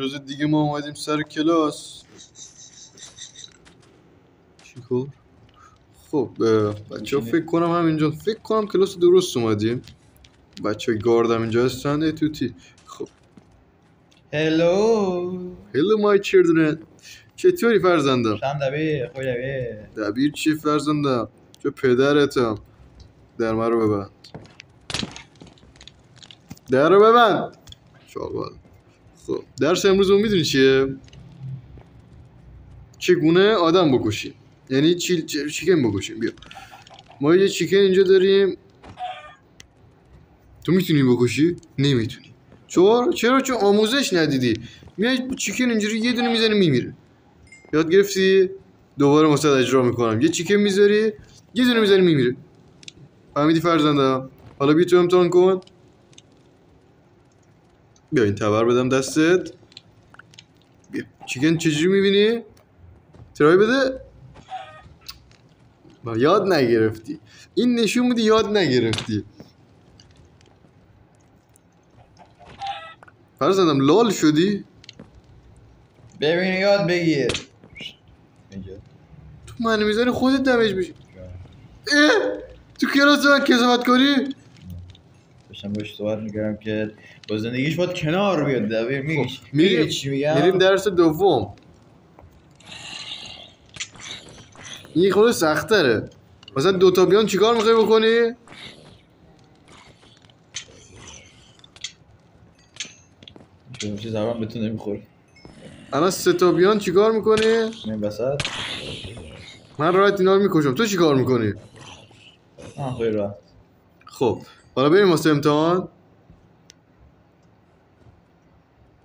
روز دیگه ما اومدیم سر کلاس. چیکار خب بچه ها فکر کنم همینجا فکر کنم کلاس درست اومدیم. بچه های گارد هم اینجا هستن ای توتی خب. هلو Hello my children. چطوری فرزندم؟ شام دبیر. خوی دبیر؟ دبیر چی فرزندم؟ چه پدرتم. در رو ببند. در رو ببند. شاغل خب درس امروز می‌دونی چیه؟ چگونه آدم بکشیم؟ یعنی چی... چیکن بکشیم؟ بیا. ما یه چیکن اینجا داریم. تو می‌تونی بکشی؟ نمی‌تونی. چرا چرا؟ چون آموزش ندیدی. میای چیکن اینجوری یه دونه می‌زنی میمیره. یاد گرفتی؟ دوباره واسه اجرا می‌کنم. یه چیکن می‌ذاری یه دونه می‌ذاری میمیره. فهمیدی فرزندم؟ حالا بیا تو امتحان کن. بیا این تبر بدم دستت. بیا. چیکن چجوری می‌بینی؟ ترای بده. با یاد نگرفتی. این نشون میده یاد نگرفتی. فرزندم لال شدی؟ ببین یاد بگیر. تو منو می‌زنی خودت دمیج بشی. اه؟ تو کلاس من کسافت کنی؟ داشتم باش صحبت می‌کردم که با زندگیش باید کنار بیاد میگیش خب، چی میگم؟ میریم درس دوم. این خود سختره مثلا دوتا بیان چیکار می‌خوای بکنی؟ چه زبان بهتون نمی‌خوره. الان سه تا بیان چیکار می‌کنی؟ این وسط. من راحت اینا رو می‌کشم. تو چیکار می‌کنی؟ آه خیلی راحت. خب حالا بریم واسه امتحان.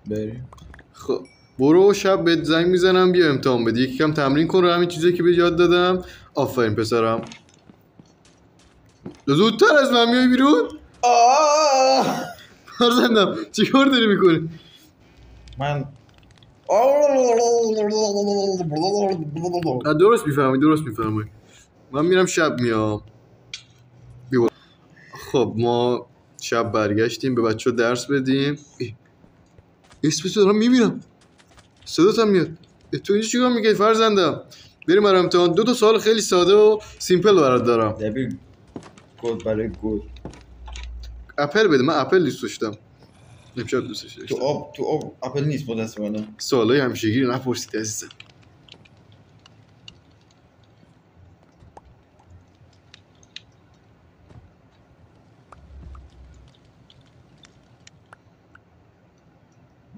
بریم. خب برو شب بهت زنگ می‌زنم بیا امتحان بدی. یکی کم تمرین کن رو همین چیزی که به یاد دادم. آفرین پسرم. زودتر از من میای بیرون؟ آه! فرزندم چیکار داری می‌کنی؟ من درست می‌فهمی درست می‌فهمی. من میرم شب میام. خب ما شب برگشتیم به بچه درس بدیم. ای، اسم تو دارم می‌بینم صدات هم میاد تو اینجا چیکار میگی فرزندم بریم برای امتحان دو تا سوال خیلی ساده و سیمپل برات دارم دبیر گود برای گود اپل بده من اپل دوست داشتم امشب دوستش تو آب تو آب اپل نیست متاسفانه سوالای همیشگی رو نپرسید عزیزم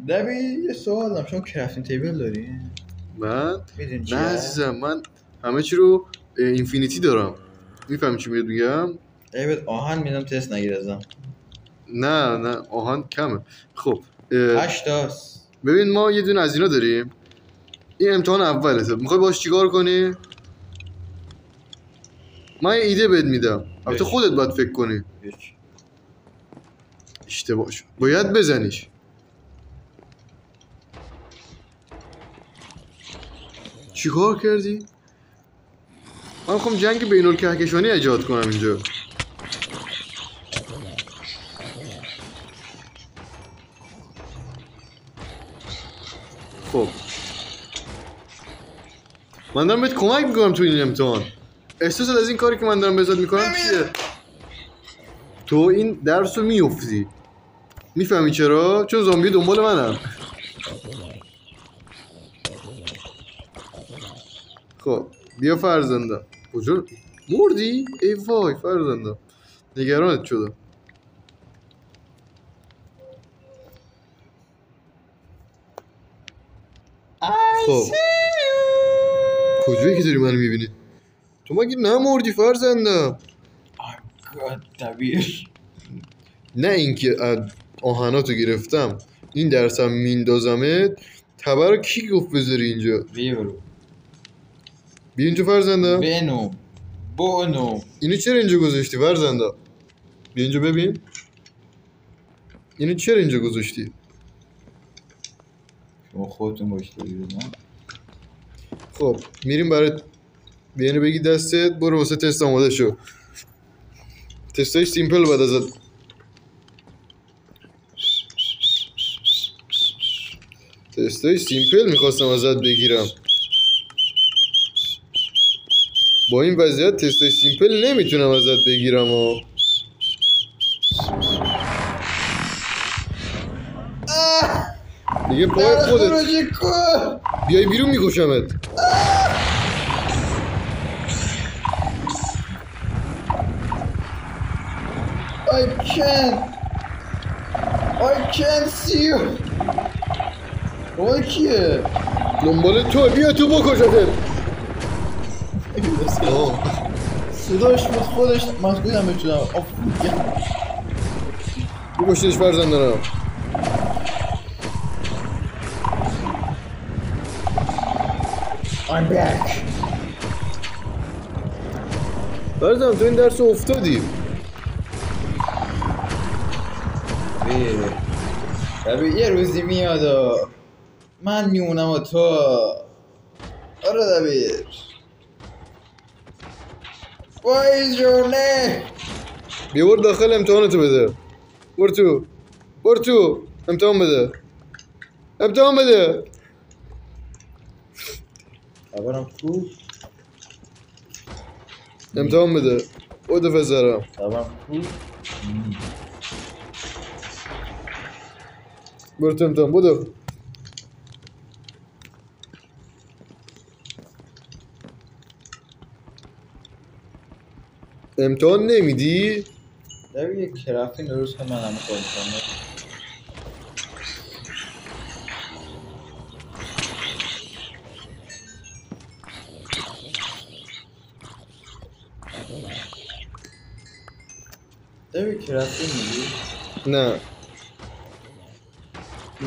دبیر یه سوال دارم. شما کرافتین تیبل داری؟ من؟ نه؟ عزیزم من همه چی رو اینفینیتی دارم. می‌فهمی چی میگم؟ ای بهت آهن میدم تست نگیر ازم. نه نه آهان کمه. خب اه، هشت تاست. ببین ما یه دونه از اینا داریم. این امتحان اولته می‌خوای باش چیکار کنی؟ من یه ایده بهت میدم. البته. خودت باید فکر کنی. اشتباه شد. باید بزنیش. چیکار کردی؟ من می‌خوام جنگ بین الکهکشانی ایجاد کنم اینجا خب من دارم بهت کمک می‌کنم تو این امتحان احساست از این کاری که من دارم بهت می‌کنم چیه؟ تو این درس رو میفتی می‌فهمی چرا؟ چون زامبی دنبال منم خب بیا فرزندم. کجا؟ مردی؟ ای وای فرزندم. نگرانت شدم. خب. کجایی که داری منو می‌بینی؟ تو مگه نمردی فرزندم؟ نه اینکه از آهناتو گرفتم. این درسم میندازمت. تبر کی گفت بذاری اینجا؟ بیا اینجا فرزندم بنو بونو اینو چرا اینجا گذاشتی فرزندم بیا اینجا ببین اینو چرا اینجا گذاشتی شما خودتون باش خب میریم برای بیانه بگی دستت برو واسه تست آماده شو تستای سیمپل بعد ازت تستای سیمپل می‌خواستم ازت بگیرم با این وضعیت تستای سیمپل نمی‌تونم ازت بگیرم و دیگه پای خودت بیای بیرون میکشمت I can't. I can't see you. وای کیه؟ دنبال تو بیا تو بکشتت. صداش بود خودش مخدودم می‌تونم آف بکشتش فرزندانم I'm back. تو این درس افتادی. دبیر یه روزی میاد و من میمونم و تو. آره دبیر. Name? بیا برو داخل امتحانتو بده. برو تو. برو تو. امتحان بده. امتحان بده. خبرم خوب امتحان بده. بودو پسرم خبرم خوب برو تو امتحان. بودو. امتحان نمیدی؟ دبیر یک کرافتی درست کن من همه خود کنم. میدی؟ نه.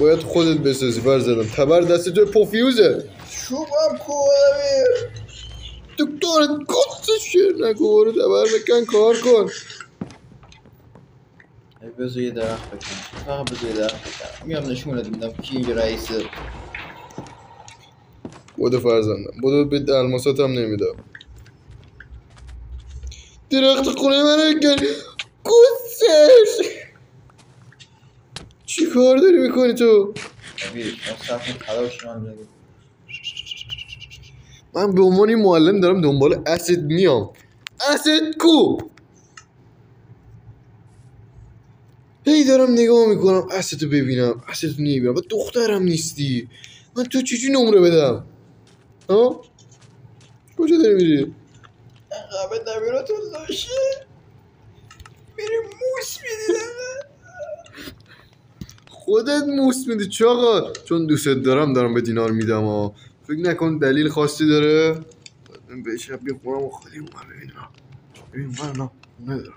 باید خودت بسازی فرزندم تبر دست تو پوفیوزه. شوبم دبیر دکتر شیر نگو برو بکن کار کن. بذار یه درخت بکنم فقط بذار یه درخت بکنم میام نشونت میدم کی اینجا رئیسه بودو فرزندم بودو به الماسات هم نمیدم. درخت خونه منو کن کسش چی کار داری می‌کنی تو؟ دبیر من صرف تلاش من من به عنوان این معلم دارم دنبال اسید میام. اسید کو هی دارم نگاه می‌کنم اسیدو ببینم اسیدو نمی‌بینم. و دخترم نیستی. من تو چجوری نمره بدم؟ ها؟ کجا داری میری؟ قبل دبیراتون داشته. میری موس میدی خودت موس میدی چاقا. چون دوستت دارم دارم به دینار میدم ها. فکر نکن دلیل خاصی داره. من به بخورم و خیلی اومد ببینم ببین من نه ندارم.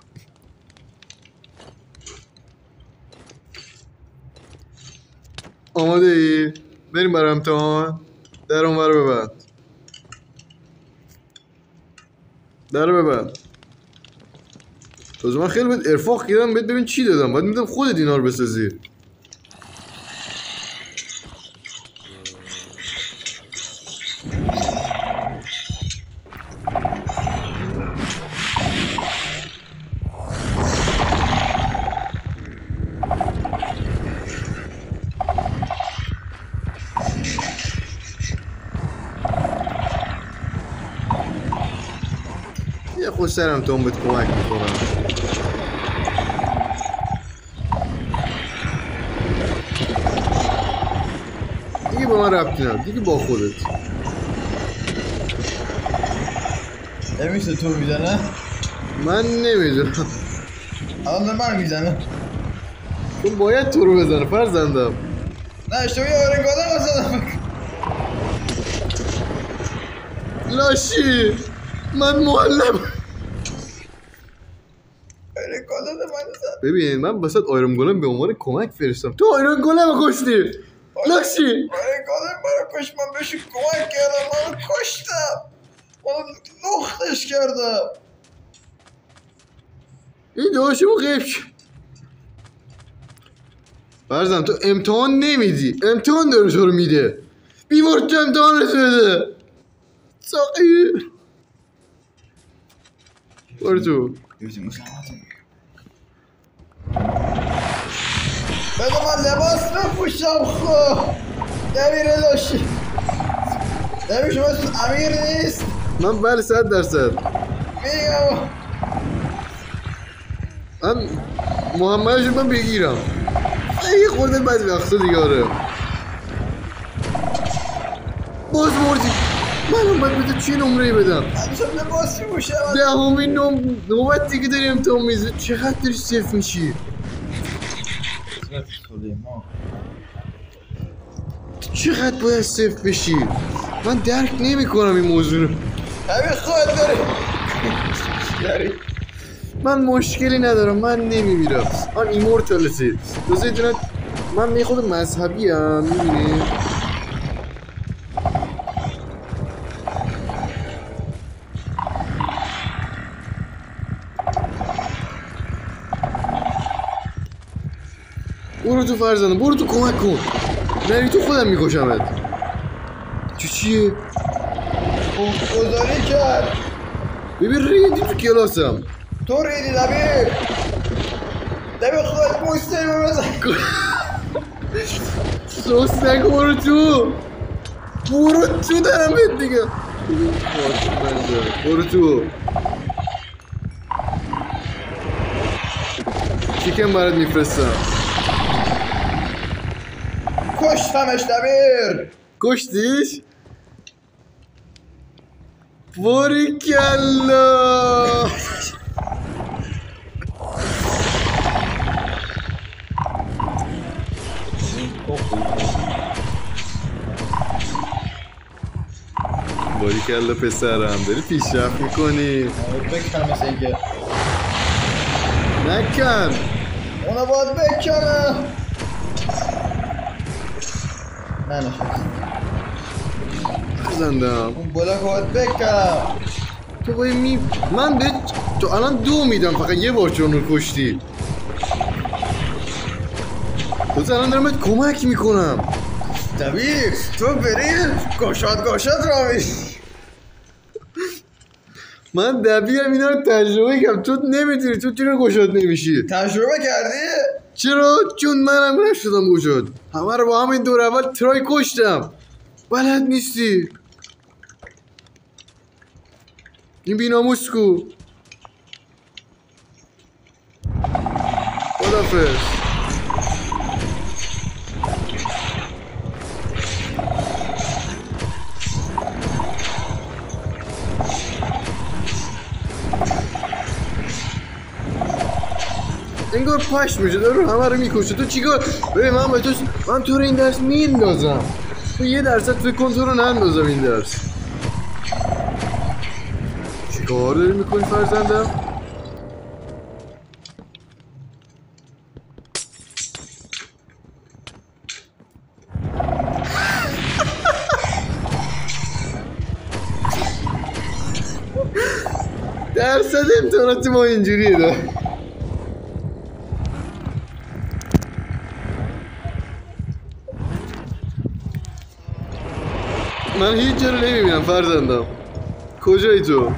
آماده ای؟ بریم برای امتحان. در اون رو ببند. در رو ببند. تازه من خیلی بهت ارفاق کردم بهت ببین چی دادم. باید میدم خودت اینا رو بسازی. سرم تو هم بهت کمک می‌کنم. دیگه به من ربطی نداره دیگه با خودت. نمیشه تو می‌زنه؟ من نمی‌دونم. الان من می‌زنه. تو باید تو رو بزنه فرزندم. نه اشتباهی آرنگاده بزنم لاشی من معلم ببین من بسات آیرون گولم به عنوان کمک فرستم تو آیرون گولم کشتی لاشی آرنگاده منو کش من بهش کمک کردم منو کشتم منو لختش کردم این داشتمو غیب فرزن تو امتحان نمیدی امتحان داره تو رو میده بیمار تو امتحان رو بده ساقی برو تو بده من لباس بپوشم خب. دبیر لاشی دبیر شما امیر نیست؟ من بله صد درصد. میگم. من محمدش من بگیرم. یه خورده بعضی وقتا دیگه آره. باز مردی. من هم باید بده چه نمره بدم؟ دهمین نم... نوبت دیگه داری امتحان میزه چقدر داری صفر میشی؟ سلیمان چقدر باید صفر بشی؟ من درک نمی کنم این موضوع رو. خود داری داری من مشکلی ندارم من نمیمیرم. من ایمورتالسی دوزه من یه خود مذهبی هم می‌بینی؟ برو تو فرزندم برو تو کمک کن. نری تو خودم میکشمت. چی چیه؟ گذاری کرد. ببین ریدی تو کلاسم. تو ریدی دبیر. دبیر خود موسته رو بزن. سوس نکن برو تو. برو تو دارم بهت دیگه. برو تو. چیکن برات میفرستم؟ کشتمش دبیر کشتیش؟ باریکلا باریکلا پسرم داری پیشرفت می‌کنی؟ بکنم مثل اینکه. نکن. اونا باید بکنم. نه نشست زندم اون بلاک باید بکنم تو باید می من به تو الان دو میدم فقط یه بار چون رو کشتی. تو الان دارم کمک می‌کنم. دبیر تو بری گشاد گشاد را من دبیرم اینا رو تجربه کردم. تو نمی‌تونی تو چرا گشاد نمیشی؟ تجربه کردی؟ چرا؟ چون منم نشدم گشاد همه رو با همین دور اول ترای کشتم. بلد نیستی. این بیناموس کو خدافز انگار پشت میشه داره همه رو می‌کشه. تو چیکار؟ ببین من به تو من تو رو این درس میندازم تو یه درصد تو رو نندازم این درس. چیکار داری می‌کنی فرزندم؟ درصد امتحانات ما اینجوریه من هیچ جا رو نمی‌بینم فرزندم. کجایی تو؟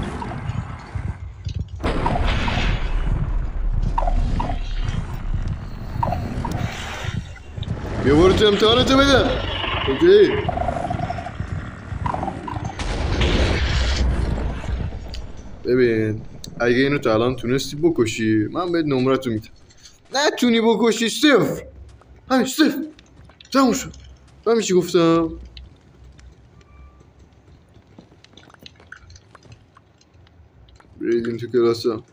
بیا برو تو امتحانتو بده. اوکی. ببین اگه اینو تا الان تونستی بکشی من بهت نمرتو میدم. نتونی بکشی صفر. همین صفر. تموم شد. من چی گفتم؟ ریدیم تو کلاسم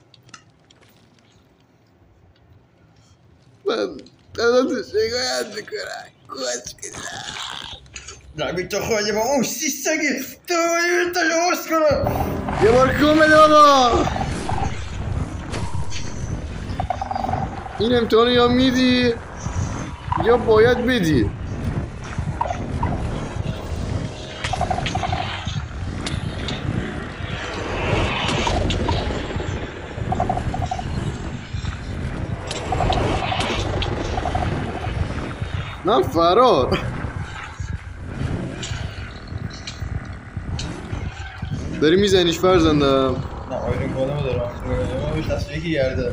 من ازت شکایت می‌کنم کش دبیر تو خواهی با اون سیستگی تو باید تجاوز کنم یه بار کن بده بابا این امتحان یا میدی یا باید بدی نه فرار. داری میزنیش فرزندم. نه آیرون کالمو دارم. ما بهش دست یکی گرده.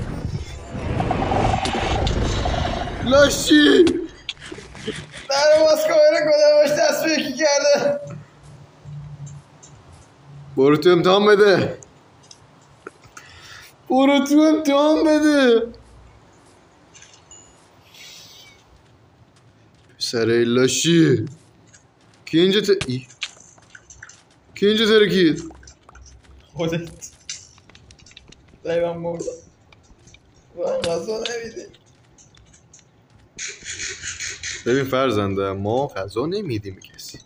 لاشی. در باز کامل کنم باش دست به یکی کرده برو تو امتحان بده. برو تو امتحان بده. پسر لاشی. کی اینجا ت... ای. کی اینجا ترکید خودت. دایی من مردم. من غذا نمیده ببین فرزنده ما غذا نمیدیم به کسی.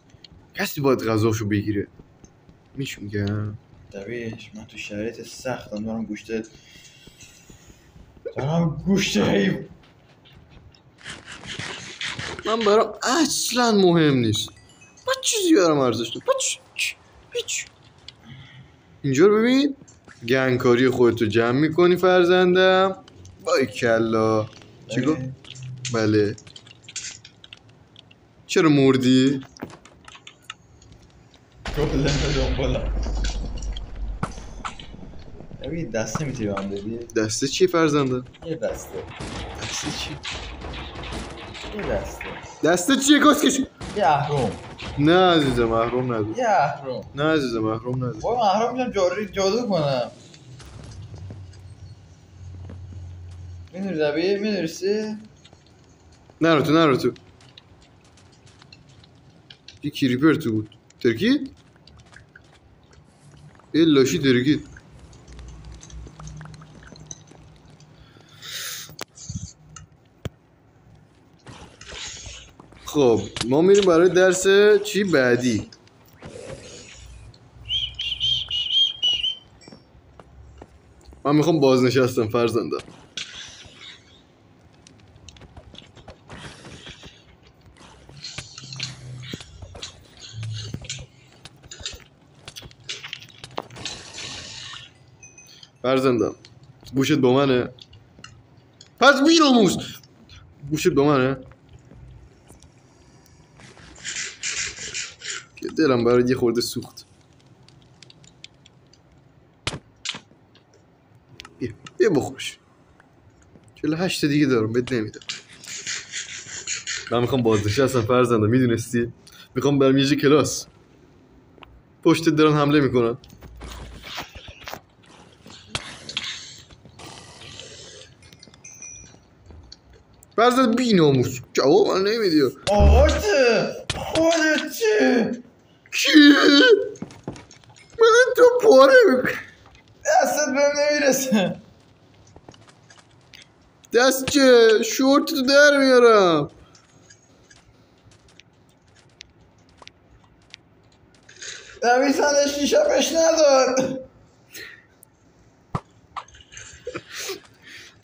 کسی باید غذاشو بگیره. میش میگم دبیش من تو شرایط سختم دارم گوشت دارم گوشت حیوان من برام اصلا مهم نیست. با چیزی برام ارزش چی- هیچ. اینجا رو ببین. گنگکاری خودتو جمع می‌کنی فرزندم. بای کلا. چی گفت؟ بله. چرا مردی؟ کلا دنبالم. ببین دست نمی‌تونی به من بدی؟ دسته چیه فرزنده؟ یه دسته. دسته چی؟ یه دسته. دسته چیه؟ کسکش؟ یه اهرم. نه عزیزم محروم نده یه اهرم. نه عزیزم محروم نده با اهرم میشم جادو جادو کنم. می‌دونی دبی می‌دونستی نرو تو نرو تو. یه کریپر تو بود. ترکید؟ یه لاشی ترکید خب ما میریم برای درس چی بعدی؟ من می‌خوام بازنشستم فرزندم. فرزندم گوشت با منه. پس بیناموس گوشت با منه که دلم برای یه خورده سوخت. بیا بیا بخورش. چله هشت دیگه دارم بهت نمیدم. من می‌خوام بازنشستم فرزندم می‌دونستی؟ می‌خوام برم یه کلاس. پشتت دارن حمله می‌کنن. فرزند بی ناموس. جواب من نمیدی آقاته خودتی کی من تو پاره می‌کنم دستت بهم نمی‌رسه دست چه شورت تو در میارم نویسنده شیشه بهش نداد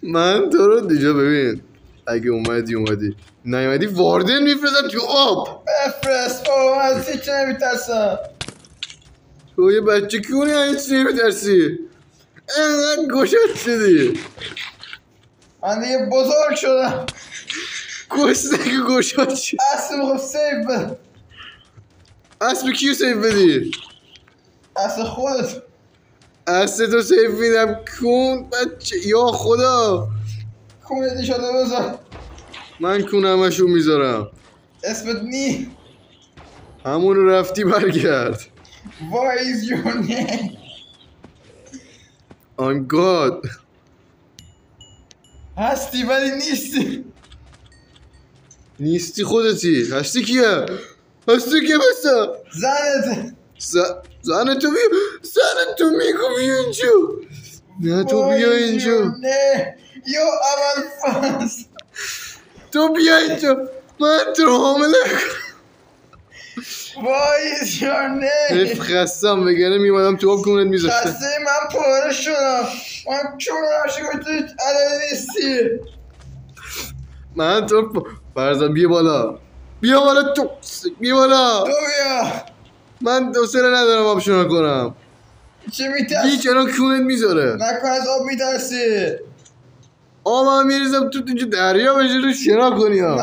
من تو رو دیجا ببین اگه اومدی اومدی نیومدی واردن میفرستم تو آب بفرست. بابا من از هیچ نمیترسم؟ تو یه بچه کونی هیچ نمیترسی انقدر گشت شدی. من دیگه بزرگ شدم. کسته که گشت شد. اصل می‌خوام سیف بده اسب کیو سیف بدی؟ اصل خودت. اصل تو سیف میدم. کون بچه. یا خدا. کونتی شده بذار من کونمشو می‌ذارم. اسمت نی همون رفتی برگرد. What is your name? I'm God. هستی ولی نیستی. نیستی خودتی. هستی کیه؟ هستی کیه بسا زنت. ز... زن تو بیا زن تو میگو بیا اینجا. نه تو بیا اینجا. نه یو اول فاز تو بیا اینجا. من تو حامله your حیف name خستم بگره میمادم تو آب کونت میذاشته خسته من پاره شدم. من چون هرشی که تو عدد نیستی. من تو فرزن بیا بالا. بیا بالا تو. بیا بالا. تو بیا. من دوسره ندارم آب شنا کنم. چی میترسی؟ هیچ الان کونت می‌ذاره. نکن از آب میترسی. آب هم میریزم تو اینجا دریا بشی رو شنا کنی نه ها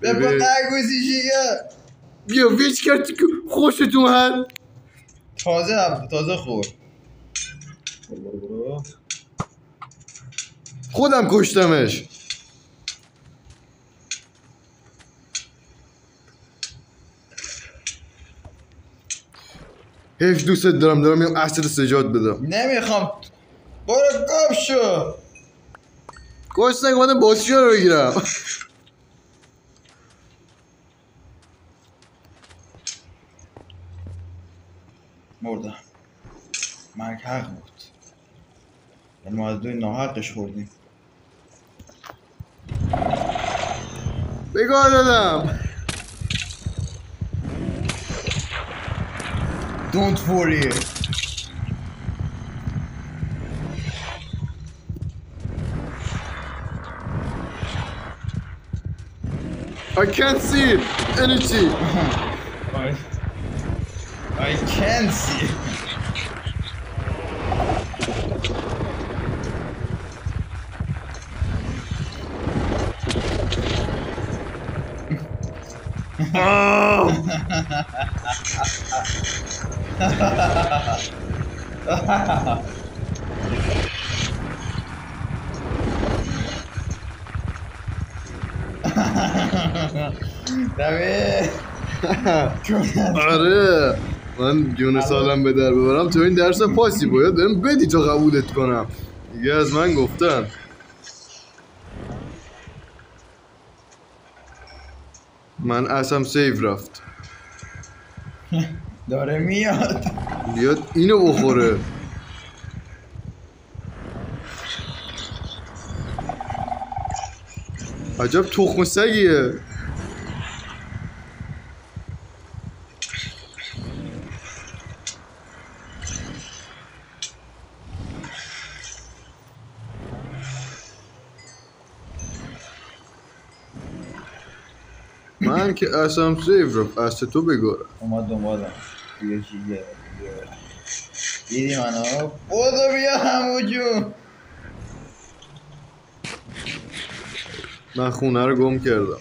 به botar água esse بیا ویچ کرد که خوشتون هر تازه هم تازه خور خودم کشتمش. هیچ دوست دارم دارم میام اصل سجاد بدم. نمی‌خوام. برو گم شو. کش نگه باسی رو بگیرم. مردم مرگ حق بود. یعنی ما از دوی ناحقش خوردیم. بگاه دادم. Don't worry. I can't see anything. I, I can see. دوید آره من جون سالم به در ببرم. تو این درس پاسی باید بهم بدی تا قبولت کنم. دیگه از من گفتن. من اصم سیف رفت. داره میاد. بیاد اینو بخوره. عجب تخم سگیه من که اصلا سیف رفت اصل تو بگارم اومد دنبالم بیا چی بیا بیا. دیدی منو بودو بیا همو جون. من خونه رو گم کردم.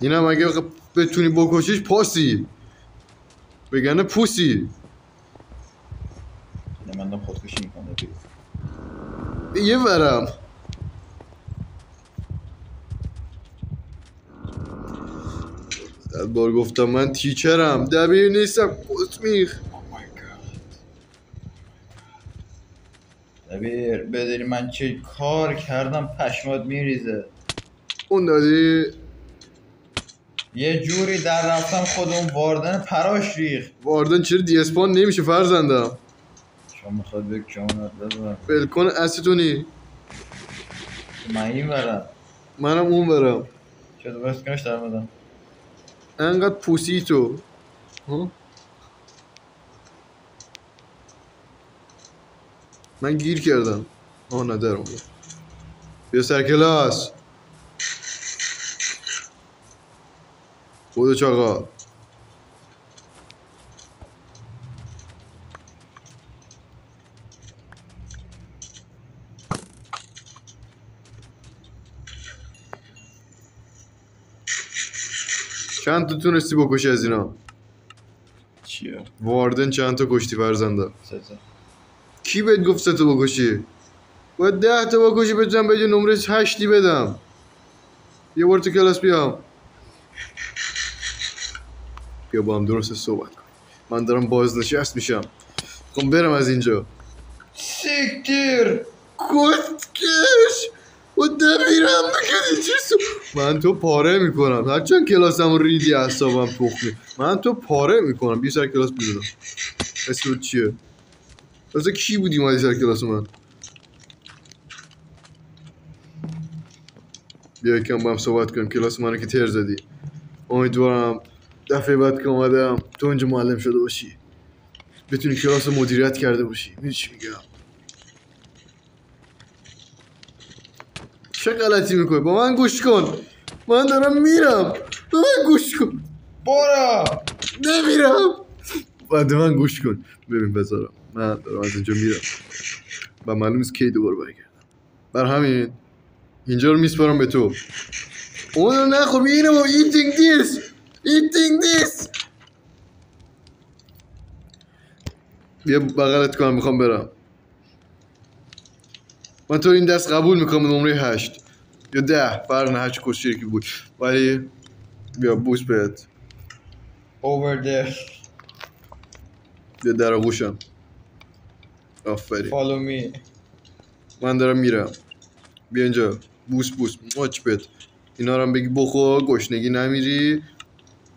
اینم اگه بتونی بکشیش پاسی. بگنه پوسی. نه من خودکشی می‌کنم. یه ورم. بار گفتم من تیچرم. دبیر نیستم. قطمیخ دبیر بدونی من چه کار کردم پشمات میریزه. اون دادی؟ یه جوری در رفتم خود اون واردن پراش ریخ واردن چرا دی اسپان نمیشه فرزندم؟ شما می‌خواد به جانت بزن بلکن استونی من این برم منم اون برم چه درست کنش در انقدر پوسی تو. ها؟ من گیر کردم. آه نه در بیا سر کلاس. خودو چاقا چند تا تونستی بکشی از اینا؟ چیه؟ واردن چند تا کشتی فرزنده؟ سه تا. کی بهت گفت سه تا بکشی؟ باید ده تا بکشی بتونم به نمره هشتی بدم. یه بار تو کلاس بیام. بیا با هم درست صحبت کن من دارم بازنشست میشم. خب برم از اینجا. سیکتیر کسکش و دبیرم بکنی چی سو من تو پاره می‌کنم. هرچند کلاسم ریدی اعصابم تخمی من تو پاره می‌کنم. بیا سر کلاس بیرونم اسم چیه؟ اصلا کی بودی اومدی سر کلاس من؟ بیا یکم با هم صحبت کنیم. کلاس منو که تر زدی. امیدوارم دفعه بعد که اومدم تو اینجا معلم شده باشی. بتونی کلاس مدیریت کرده باشی. می‌دونی چی میگم؟ چه غلطی می‌کنی؟ با من گوش کن. من دارم میرم. به من گوش کن. برو. نمیرم. بعد من گوش کن. ببین بذارم. من دارم از اینجا میرم. و معلوم نیست کی دوباره برگردم بر همین اینجا رو میسپارم به تو. اون رو نخور. اینو eating this. eating this. بیا بغلت کنم. می‌خوام برم. من تو این دست قبول می‌کنم نمره هشت. یا ده. فرق نه هرچی کشتی که بود. ولی بیا بوس بهت. Over there. بیا در آغوشم. آفرین. Follow me. من دارم میرم. بیا اینجا. بوس بوس. ماچ بهت. اینا رو هم بگی بخور. گشنگی نمیری.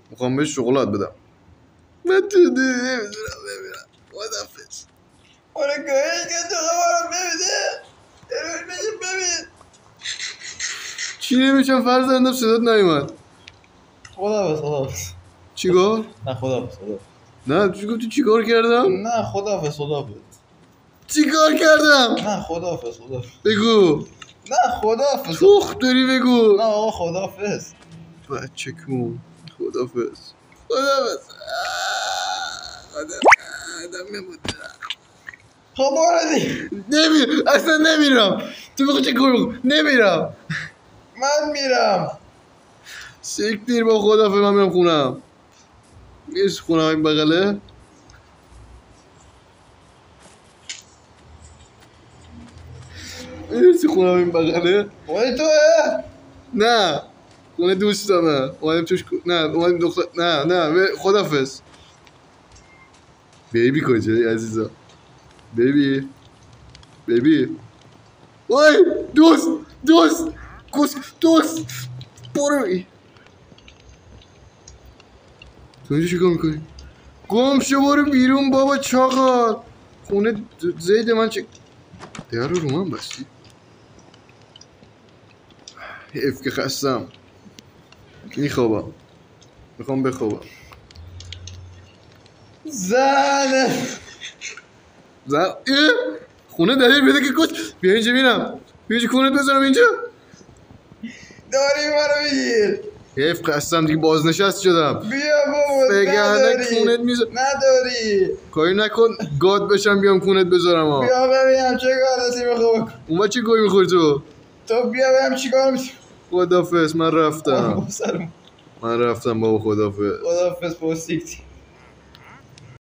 می‌خوام بهش شکلات بدم. من تو نمی‌دونم بمیرم خدافز آره گاهی که تو خبرم ببینه. ببین ببین ببین چی نمیشم فرزندم صدات نیومد. خدا بس خدا بس چیکار؟ نه خدا بس خدا نه چی گفتی؟ چیکار کردم؟ نه خدا بس خدا بس چیکار کردم؟ نه خدا بس خدا بگو. نه خدا بس تخت داری بگو. نه آقا خدا بس بچه کون. خدافز خدافز خدا آدم می‌مونه. خب برو دی. نمیر اصلا نمیرم. تو بگو چه کن نمیرم. من میرم. سیکتیر با خدا من میرم خونم. نیست خونم این بغله. نیستی خونم این بغله؟ ولی توه. نه. خونه دوستمه. اومدیم توش کو- نه اومدیم دختر نه نه. خدافز بیبی کجایی عزیزا بیبی بیبی وای دوست دوست دوست دوست برو. تو اینجا چیکار می‌کنی گم شو برو بیرون بابا چاقال خونه زید من چه در رو من بستی حیف که خستم میخوابم می‌خوام بخوابم زنه زن! خونه دلیل بده که کش؟ بیا اینجا بینم. بیا اینجا کونت بذارم اینجا. داری منو بگیر حیف خستم دیگه بازنشست شدم. بیا بابا نداری. کونت میذار نداری. کاری نکن گاد بشم بیام کونت بذارم ها. بیا ببینم چه بکن اون وقت چی گوی می‌خوری تو؟ تو بیا ببینم چیکار می‌کنی. خدافز من رفتم. من رفتم بابا خدافز خداحافظ پوستیک